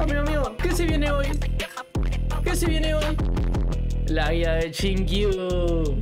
Amigo, amigo, ¿qué se viene hoy? ¿Qué se viene hoy? La guía de Chinkyu.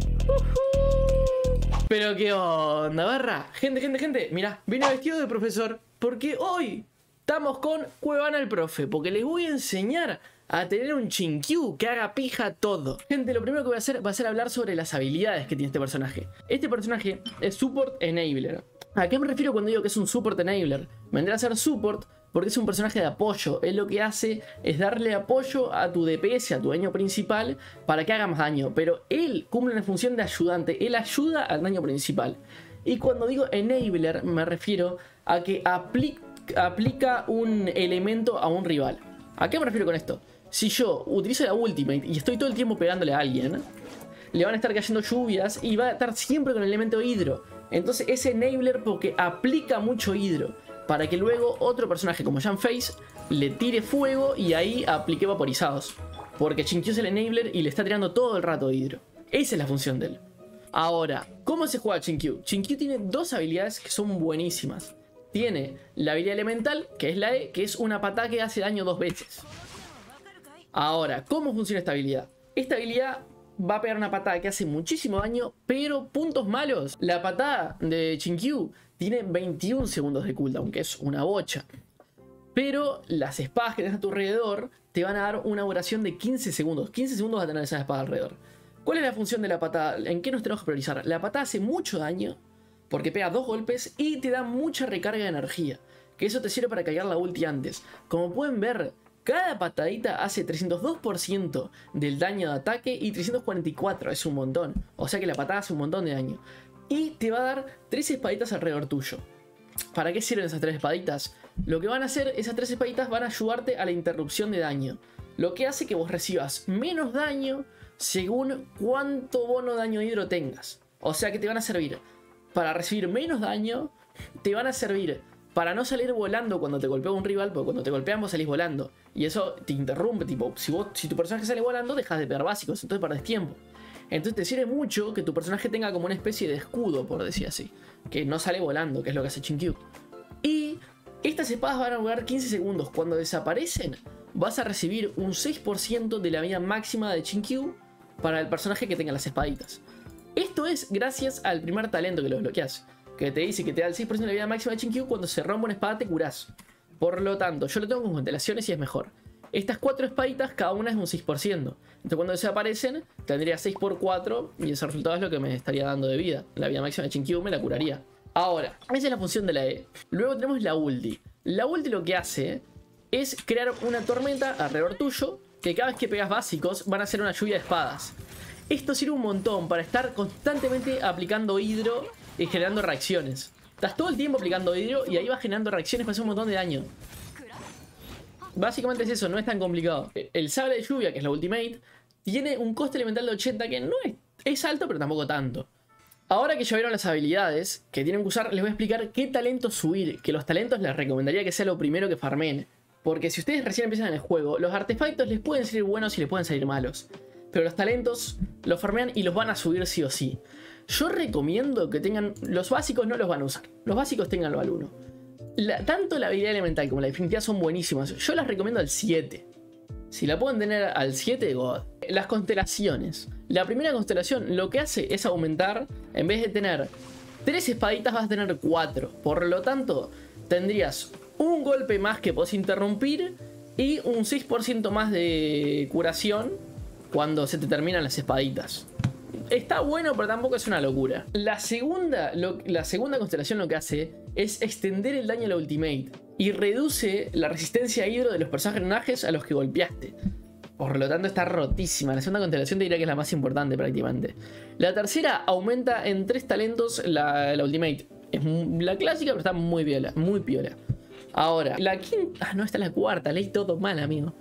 Pero qué onda, barra. Gente, gente, gente. Mira, vine vestido de profesor. Porque hoy estamos con Cuevana el profe. Porque les voy a enseñar a tener un Chinkyu que haga pija todo. Gente, lo primero que voy a hacer va a ser hablar sobre las habilidades que tiene este personaje. Este personaje es Support Enabler. ¿A qué me refiero cuando digo que es un Support Enabler? Vendrá a ser Support porque es un personaje de apoyo. Él lo que hace es darle apoyo a tu DPS, a tu daño principal, para que haga más daño. Pero él cumple una función de ayudante, él ayuda al daño principal. Y cuando digo enabler, me refiero a que aplica un elemento a un rival. ¿A qué me refiero con esto? Si yo utilizo la ultimate y estoy todo el tiempo pegándole a alguien, le van a estar cayendo lluvias y va a estar siempre con el elemento hidro. Entonces es enabler porque aplica mucho hidro para que luego otro personaje como Jan Face le tire fuego y ahí aplique vaporizados. Porque Chinkyu es el enabler y le está tirando todo el rato hidro. Esa es la función de él. Ahora, ¿cómo se juega Chinkyu? Chinkyu tiene dos habilidades que son buenísimas. Tiene la habilidad elemental, que es la E, que es una patada que hace daño dos veces. Ahora, ¿cómo funciona esta habilidad? Esta habilidad va a pegar una patada que hace muchísimo daño, pero puntos malos. La patada de Chinkyu tiene 21 segundos de cooldown, que es una bocha. Pero las espadas que tienes a tu alrededor te van a dar una duración de 15 segundos. 15 segundos vas a tener esas espadas alrededor. ¿Cuál es la función de la patada? ¿En qué nos tenemos que priorizar? La patada hace mucho daño, porque pega dos golpes y te da mucha recarga de energía. Que eso te sirve para cargar la ulti antes. Como pueden ver, cada patadita hace 302% del daño de ataque y 344, es un montón. O sea que la patada hace un montón de daño. Y te va a dar tres espaditas alrededor tuyo. ¿Para qué sirven esas tres espaditas? Lo que van a hacer, esas tres espaditas van a ayudarte a la interrupción de daño. Lo que hace que vos recibas menos daño según cuánto bono daño hidro tengas. O sea que te van a servir para recibir menos daño, te van a servir para no salir volando cuando te golpea un rival, porque cuando te golpean vos salís volando. Y eso te interrumpe, tipo, si, vos, si tu personaje sale volando, dejas de pegar básicos, entonces perdés tiempo. Entonces te sirve mucho que tu personaje tenga como una especie de escudo, por decir así. Que no sale volando, que es lo que hace Chinkyu. Y estas espadas van a durar 15 segundos. Cuando desaparecen, vas a recibir un 6% de la vida máxima de Chinkyu para el personaje que tenga las espaditas. Esto es gracias al primer talento que lo desbloqueas que te dice que te da el 6% de la vida máxima de Chinkyu, cuando se rompe una espada te curás. Por lo tanto, yo lo tengo con constelaciones y es mejor. Estas cuatro espaditas, cada una es un 6%. Entonces cuando desaparecen, tendría 6 por 4 y ese resultado es lo que me estaría dando de vida. La vida máxima de Chinkyu me la curaría. Ahora, esa es la función de la E. Luego tenemos la ulti. La ulti lo que hace es crear una tormenta alrededor tuyo, que cada vez que pegas básicos van a ser una lluvia de espadas. Esto sirve un montón para estar constantemente aplicando hidro y generando reacciones. Estás todo el tiempo aplicando hidro y ahí vas generando reacciones para hacer un montón de daño. Básicamente es eso, no es tan complicado. El sable de lluvia, que es la ultimate, tiene un coste elemental de 80 que no es, es alto, pero tampoco tanto. Ahora que ya vieron las habilidades que tienen que usar, les voy a explicar qué talentos subir. Que los talentos les recomendaría que sea lo primero que farmen. Porque si ustedes recién empiezan el juego, los artefactos les pueden salir buenos y les pueden salir malos. Pero los talentos los farmean y los van a subir sí o sí. Yo recomiendo que tengan. Los básicos no los van a usar. Los básicos tenganlo al 1. tanto la habilidad elemental como la definitiva son buenísimas. Yo las recomiendo al 7. Si la pueden tener al 7, God. Las constelaciones. La primera constelación lo que hace es aumentar. En vez de tener 3 espaditas, vas a tener 4. Por lo tanto, tendrías un golpe más que podés interrumpir. Y un 6% más de curación cuando se te terminan las espaditas está bueno, pero tampoco es una locura. La segunda, la segunda constelación lo que hace es extender el daño a la ultimate y reduce la resistencia a hidro de los personajes a los que golpeaste. Por lo tanto está rotísima. La segunda constelación te diría que es la más importante prácticamente. La tercera aumenta en tres talentos la, ultimate. Es la clásica, pero está muy muy piola. Ahora, la quinta... Ah, no, está la cuarta. Leí todo mal, amigo.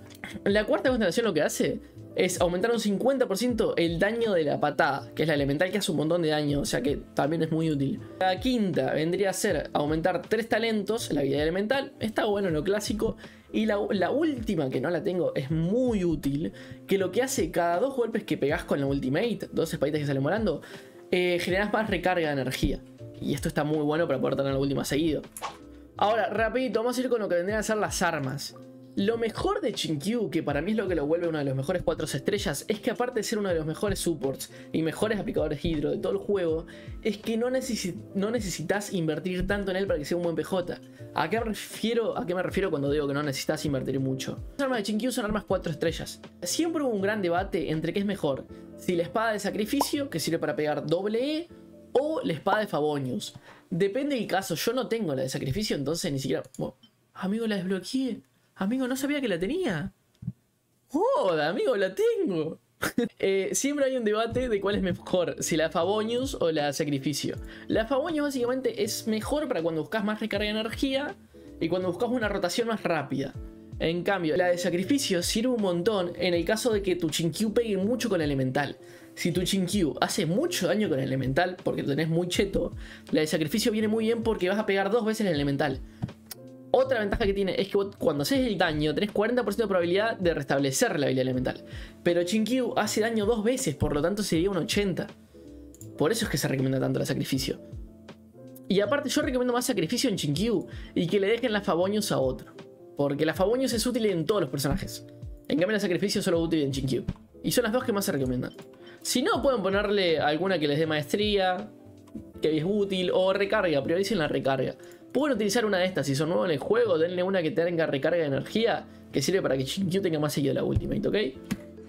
La cuarta constelación lo que hace es aumentar un 50% el daño de la patada, que es la elemental que hace un montón de daño, o sea que también es muy útil. La quinta vendría a ser aumentar 3 talentos, la vida elemental, está bueno en lo clásico. Y la, última, que no la tengo, es muy útil, que lo que hace cada dos golpes que pegás con la ultimate, dos espaditas que salen volando, eh, generas más recarga de energía. Y esto está muy bueno para poder tener la última seguido. Ahora, rapidito, vamos a ir con lo que vendrían a ser las armas. Lo mejor de Chinkyu, que para mí es lo que lo vuelve uno de los mejores 4 estrellas, es que aparte de ser uno de los mejores supports y mejores aplicadores hidro de todo el juego, es que no, no necesitas invertir tanto en él para que sea un buen PJ. ¿A qué, me refiero, ¿A qué me refiero cuando digo que no necesitas invertir mucho? Las armas de Chinkyu son armas 4 estrellas. Siempre hubo un gran debate entre qué es mejor, si la espada de sacrificio, que sirve para pegar doble E, o la espada de Favonius. Depende del caso, yo no tengo la de sacrificio, entonces ni siquiera... amigo, la desbloqueé. Amigo, no sabía que la tenía. ¡Joda, amigo, la tengo! Eh, siempre hay un debate de cuál es mejor, si la Favonius o la Sacrificio. La Favonius básicamente es mejor para cuando buscas más recarga de energía y cuando buscas una rotación más rápida. En cambio, la de Sacrificio sirve un montón en el caso de que tu Chinkyu pegue mucho con el elemental. Si tu Chinkyu hace mucho daño con el elemental, porque lo tenés muy cheto, la de Sacrificio viene muy bien porque vas a pegar dos veces el elemental. Otra ventaja que tiene es que cuando haces el daño tenés 40% de probabilidad de restablecer la habilidad elemental. Pero Chinkyu hace daño dos veces, por lo tanto sería un 80. Por eso es que se recomienda tanto el sacrificio. Y aparte yo recomiendo más sacrificio en Chinkyu y que le dejen la Favonius a otro. Porque la Favonius es útil en todos los personajes. En cambio el sacrificio solo es útil en Chinkyu. Y son las dos que más se recomiendan. Si no, pueden ponerle alguna que les dé maestría, que es útil, o recarga, prioricen la recarga. Pueden utilizar una de estas si son nuevos en el juego, denle una que tenga recarga de energía, que sirve para que Shinkyu tenga más seguido la Ultimate, ¿ok?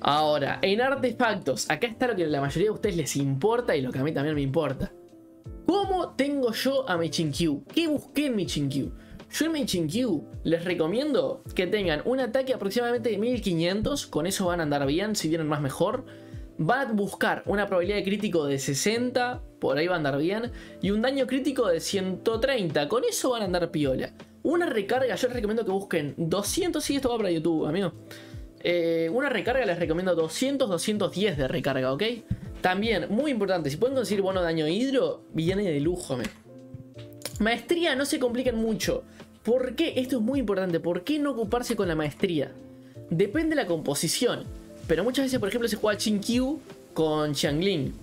Ahora, en artefactos, acá está lo que a la mayoría de ustedes les importa y lo que a mí también me importa. ¿Cómo tengo yo a mi Chinkyu? ¿Qué busqué en mi Chinkyu? Yo en mi Chinkyu les recomiendo que tengan un ataque aproximadamente de 1500, con eso van a andar bien, si tienen más mejor va a buscar una probabilidad de crítico de 60, por ahí va a andar bien, y un daño crítico de 130, con eso van a andar piola. Una recarga, yo les recomiendo que busquen 200, sí, esto va para YouTube, amigo. Eh, una recarga les recomiendo 200, 210 de recarga, ¿ok? También, muy importante, si pueden conseguir bono daño hidro, viene de lujo, me. Maestría no se complican mucho. ¿Por qué? Esto es muy importante. ¿Por qué no ocuparse con la maestría? Depende de la composición. Pero muchas veces, por ejemplo, se juega Chinkyu con Xiangling.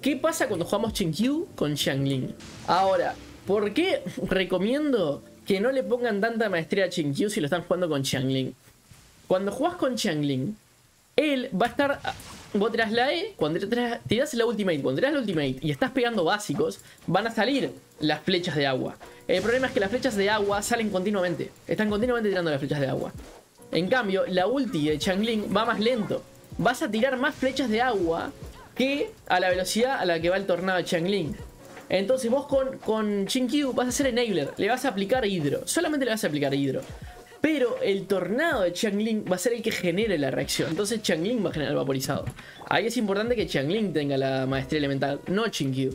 ¿Qué pasa cuando jugamos Chinkyu con Xiangling? Ahora, ¿por qué recomiendo que no le pongan tanta maestría a Chinkyu si lo están jugando con Xiangling? Cuando juegas con Xiangling, él va a estar... Vos tirás la E, cuando tirás la ultimate, cuando tirás la ultimate y estás pegando básicos, van a salir las flechas de agua. El problema es que las flechas de agua salen continuamente. Están continuamente tirando las flechas de agua. En cambio, la ulti de Changling va más lento vas a tirar más flechas de agua que a la velocidad a la que va el tornado de Changling. Entonces vos con, con Chinkyu vas a hacer enabler, le vas a aplicar hidro, solamente le vas a aplicar hidro. Pero el tornado de Changling va a ser el que genere la reacción. Entonces Changling va a generar vaporizado. Ahí es importante que Changling tenga la maestría elemental, no Chinkyu.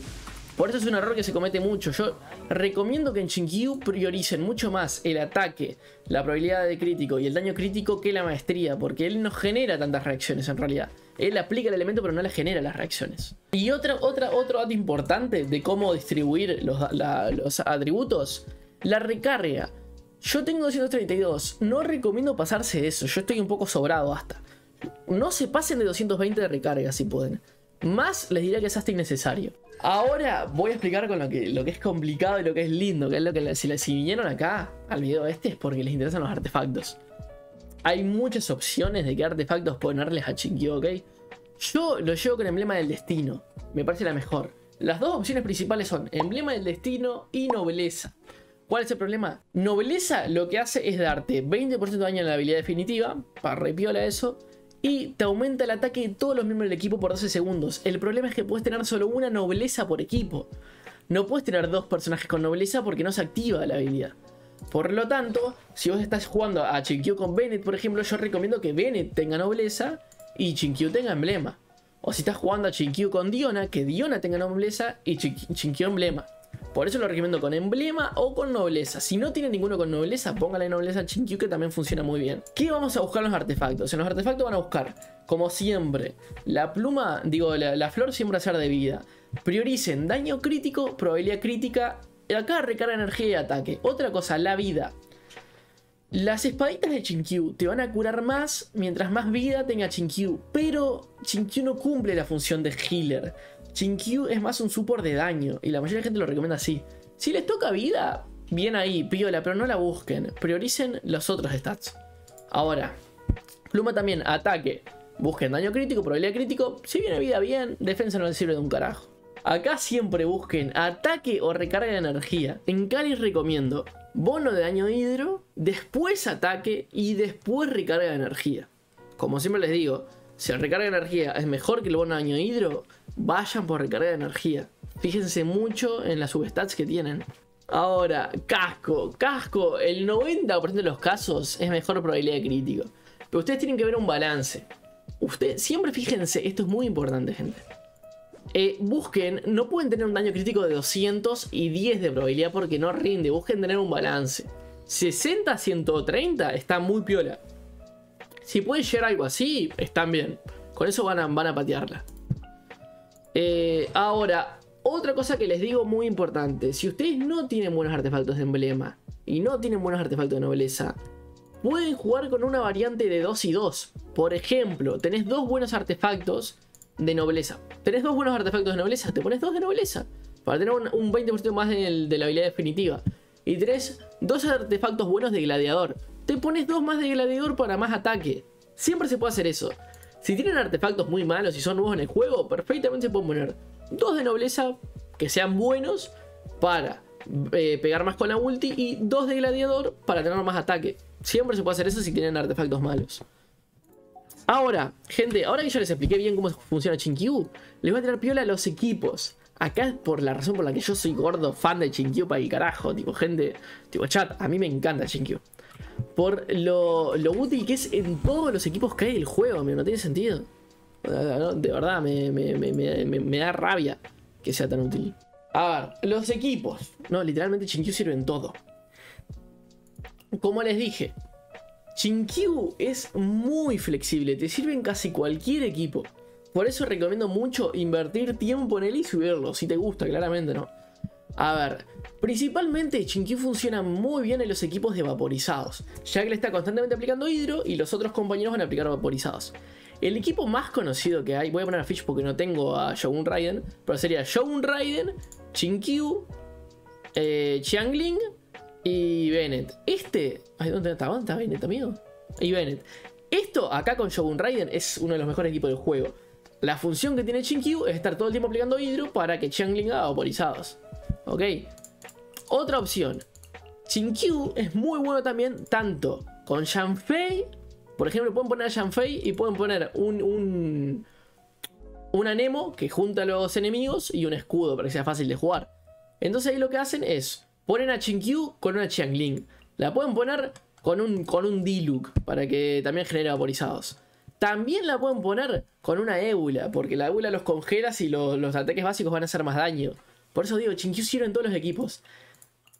Por eso es un error que se comete mucho. Yo recomiendo que en Shinkyu prioricen mucho más el ataque, la probabilidad de crítico y el daño crítico que la maestría, porque él no genera tantas reacciones en realidad. Él aplica el elemento pero no le genera las reacciones. Y otra, otra, otro dato importante de cómo distribuir los, los atributos, la recarga. Yo tengo 232, no recomiendo pasarse eso, yo estoy un poco sobrado hasta. No se pasen de 220 de recarga si pueden. Más les diría que es hasta innecesario. Ahora voy a explicar con lo que, lo que es complicado y lo que es lindo, que es lo que si, si vinieron acá al video este es porque les interesan los artefactos. Hay muchas opciones de qué artefactos ponerles a Chinkyu, ¿ok? Yo lo llevo con emblema del destino, me parece la mejor. Las dos opciones principales son emblema del destino y nobleza. ¿Cuál es el problema? Nobleza lo que hace es darte 20% de daño en la habilidad definitiva, para repiola eso, y te aumenta el ataque de todos los miembros del equipo por 12 segundos. El problema es que puedes tener solo una nobleza por equipo. No puedes tener dos personajes con nobleza porque no se activa la habilidad. Por lo tanto, si vos estás jugando a Chinkyu con Bennett, por ejemplo, yo recomiendo que Bennett tenga nobleza y Chinkyu tenga emblema. O si estás jugando a Chinkyu con Diona, que Diona tenga nobleza y Chinkyu emblema. Por eso lo recomiendo con emblema o con nobleza. Si no tiene ninguno con nobleza, póngale nobleza a Chinkyu que también funciona muy bien. ¿Qué vamos a buscar en los artefactos? En los artefactos van a buscar, como siempre, la pluma, digo, la, flor siempre a ser de vida. Prioricen daño crítico, probabilidad crítica. Acá recarga energía y ataque. Otra cosa, la vida. Las espaditas de Chinkyu te van a curar más mientras más vida tenga Chinkyu, pero Chinkyu no cumple la función de healer. Chinkyu es más un support de daño y la mayoría de gente lo recomienda así. Si les toca vida, bien ahí, piola, pero no la busquen. Prioricen los otros stats. Ahora, pluma también, ataque. Busquen daño crítico, probabilidad crítico. Si viene vida bien, defensa no les sirve de un carajo. Acá siempre busquen ataque o recarga de energía. En Cali recomiendo bono de daño hidro, después ataque y después recarga de energía. Como siempre les digo, si el recarga de energía es mejor que el bono de daño hidro, vayan por recarga de energía. Fíjense mucho en las substats que tienen. Ahora, casco. Casco, el 90% de los casos es mejor probabilidad de crítico. Pero ustedes tienen que ver un balance. Ustedes, siempre fíjense, esto es muy importante, gente. Eh, busquen, no pueden tener un daño crítico de 200 y 10 de probabilidad porque no rinde. Busquen tener un balance. 60 130 está muy piola. Si pueden llegar algo así, están bien. Con eso van a, van a patearla. Eh, ahora, otra cosa que les digo muy importante. Si ustedes no tienen buenos artefactos de emblema y no tienen buenos artefactos de nobleza, pueden jugar con una variante de 2 y 2. Por ejemplo, tenés dos buenos artefactos de nobleza. Tenés dos buenos artefactos de nobleza, te pones dos de nobleza. Para tener un, 20% más de, la habilidad definitiva. Y tenés dos artefactos buenos de gladiador. Te pones dos más de gladiador para más ataque. Siempre se puede hacer eso. Si tienen artefactos muy malos y son nuevos en el juego, perfectamente se pueden poner dos de nobleza que sean buenos para eh, pegar más con la ulti y dos de gladiador para tener más ataque. Siempre se puede hacer eso si tienen artefactos malos. Ahora, gente, ahora que yo les expliqué bien cómo funciona Chinkyu, les voy a tirar piola a los equipos. Acá es por la razón por la que yo soy gordo fan de Chinkyu para el carajo. Tipo, gente, tipo, chat, a mí me encanta Chinkyu. Por lo, útil que es en todos los equipos que hay el juego, no tiene sentido. De verdad, me, da rabia que sea tan útil. A ver, los equipos. No, literalmente Chinkyu sirve en todo. Como les dije, Chinkyu es muy flexible, te sirve en casi cualquier equipo. Por eso recomiendo mucho invertir tiempo en él y subirlo, si te gusta, claramente, ¿no? A ver, principalmente Chinkyu funciona muy bien en los equipos de vaporizados, ya que le está constantemente aplicando hidro y los otros compañeros van a aplicar vaporizados. El equipo más conocido que hay, voy a poner a Fish porque no tengo a Shogun Raiden, pero sería Shogun Raiden, Chinkyu, eh, Xiangling y Bennett. Este. ¿dónde está? ¿Dónde está Bennett, amigo? Y Bennett. Esto acá con Shogun Raiden es uno de los mejores equipos del juego. La función que tiene Chinkyu es estar todo el tiempo aplicando hidro para que Xiangling haga vaporizados. ¿Ok? Otra opción. Chinkyu es muy bueno también tanto con Shanfei. Por ejemplo, pueden poner a Shanfei y pueden poner un, un, un anemo que junta a los enemigos y un escudo para que sea fácil de jugar. Entonces ahí lo que hacen es Ponen a Chinkyu con una Xiangling. La pueden poner con un, con un Diluc para que también genere vaporizados. También la pueden poner con una Ebula, porque la Ebula los congelas y los ataques básicos van a hacer más daño. Por eso digo, Chinkyu sirve en todos los equipos.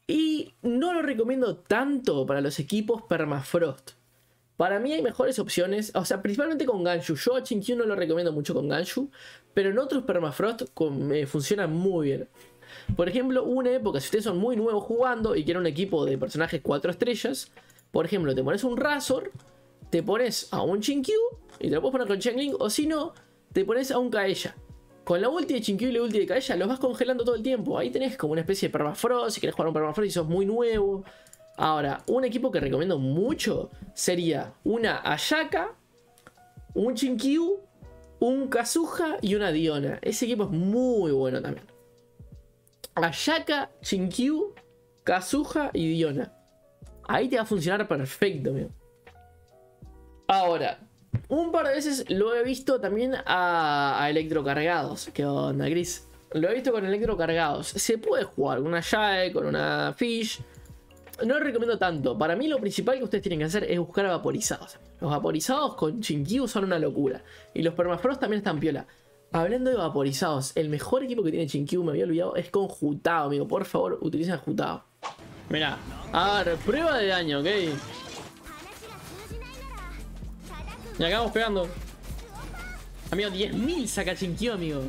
Y no lo recomiendo tanto para los equipos Permafrost. Para mí hay mejores opciones, o sea, principalmente con Ganshu. Yo a Chinkyu no lo recomiendo mucho con Ganshu, pero en otros Permafrost eh, funciona muy bien. Por ejemplo, una época, si ustedes son muy nuevos jugando y quieren un equipo de personajes 4 estrellas, por ejemplo, te pones un Razor, te pones a un Chinkyu y te lo puedes poner con Changling, o si no, te pones a un Kaella. Con la ulti de Chinkyu y la ulti de Kaella los vas congelando todo el tiempo. Ahí tenés como una especie de permafrost, si querés jugar un permafrost y sos muy nuevo. Ahora, un equipo que recomiendo mucho sería una Ayaka, un Chinkyu, un Kazuha y una Diona. Ese equipo es muy bueno también. Ayaka, Chinkyu, Kazuha y Diona. Ahí te va a funcionar perfecto, amigo. Ahora, un par de veces lo he visto también a, electrocargados. ¿Qué onda, Gris? Lo he visto con electrocargados. Se puede jugar con una Jae, con una Fish. No lo recomiendo tanto. Para mí lo principal que ustedes tienen que hacer es buscar vaporizados. Los vaporizados con Chinkyu son una locura. Y los permafrost también están piola. Hablando de vaporizados, el mejor equipo que tiene Chinkyu, me había olvidado, es con Jutao, amigo. Por favor, utilicen Jutao. Mira, a ver, prueba de daño, ¿ok? Y acá vamos pegando. Amigo, 10.000 saca Chinkyu, amigo.